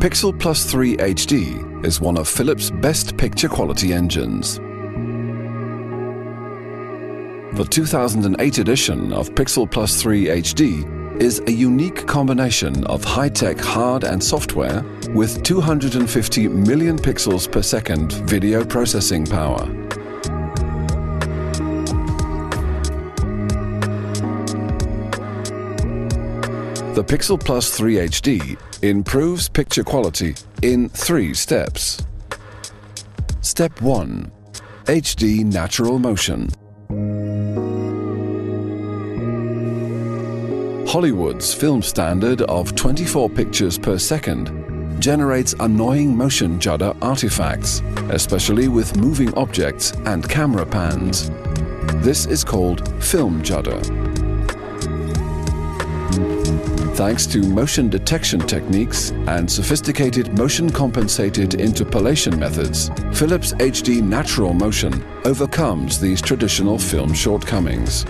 Pixel Plus 3 HD is one of Philips' best picture quality engines. The 2008 edition of Pixel Plus 3 HD is a unique combination of high-tech hard and software with 250 million pixels per second video processing power. The Pixel Plus 3 HD improves picture quality in three steps. Step 1. HD Natural Motion. Hollywood's film standard of 24 pictures per second generates annoying motion judder artifacts, especially with moving objects and camera pans. This is called film judder. Thanks to motion detection techniques and sophisticated motion compensated interpolation methods, Philips HD Natural Motion overcomes these traditional film shortcomings.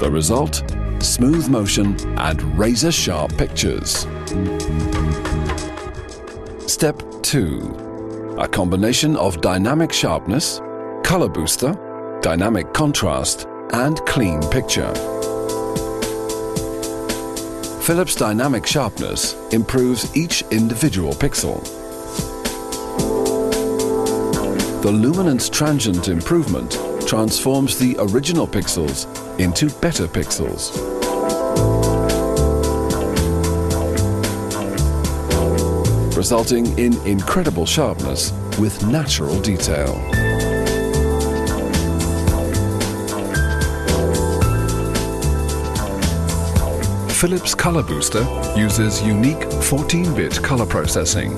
The result? Smooth motion and razor sharp pictures. Step 2. A combination of dynamic sharpness, color booster, dynamic contrast, and clean picture. Philips Dynamic Sharpness improves each individual pixel. The luminance transient improvement transforms the original pixels into better pixels. resulting in incredible sharpness with natural detail. Philips Color Booster uses unique 14-bit color processing.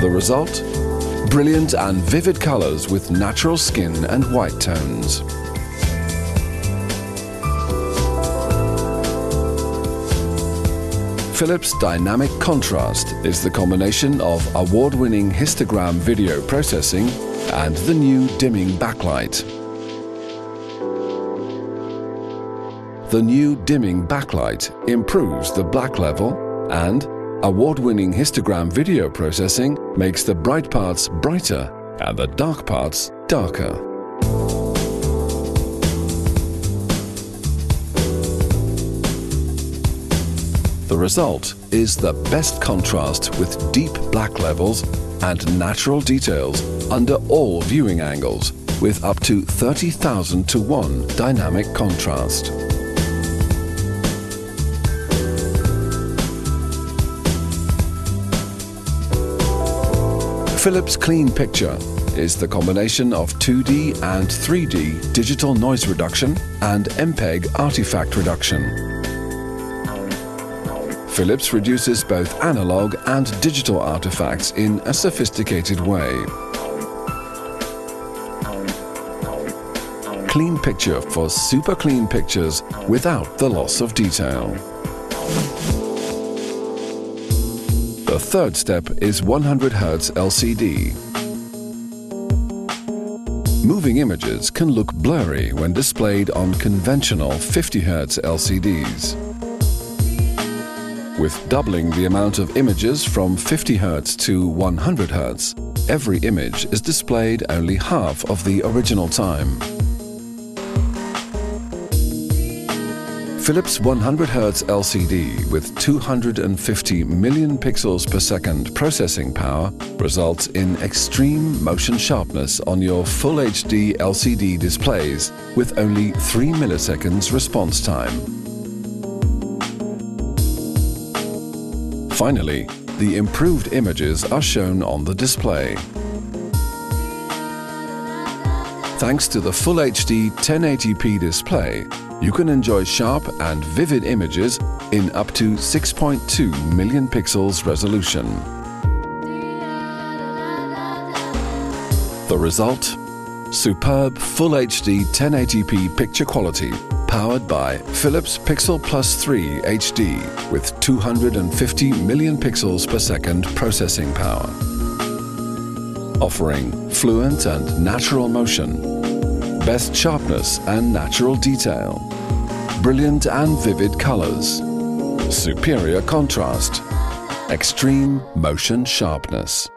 The result? Brilliant and vivid colors with natural skin and white tones. Philips Dynamic Contrast is the combination of award-winning histogram video processing and the new dimming backlight. The new dimming backlight improves the black level and award-winning histogram video processing makes the bright parts brighter and the dark parts darker. The result is the best contrast with deep black levels and natural details under all viewing angles with up to 30,000 to 1 dynamic contrast. Philips Clean Picture is the combination of 2D and 3D digital noise reduction and MPEG artifact reduction. Philips reduces both analog and digital artifacts in a sophisticated way. Clean Picture for super clean pictures without the loss of detail. The third step is 100 Hz LCD. Moving images can look blurry when displayed on conventional 50 Hz LCDs. With doubling the amount of images from 50 Hz to 100 Hz, every image is displayed only half of the original time. Philips 100 Hz LCD with 250 million pixels per second processing power results in extreme motion sharpness on your Full HD LCD displays with only 3 milliseconds response time. Finally, the improved images are shown on the display. Thanks to the Full HD 1080p display, you can enjoy sharp and vivid images in up to 6.2 million pixels resolution. The result? Superb Full HD 1080p picture quality powered by Philips Pixel Plus 3 HD with 250 million pixels per second processing power. Offering fluent and natural motion best sharpness and natural detail, brilliant and vivid colors, superior contrast, extreme motion sharpness.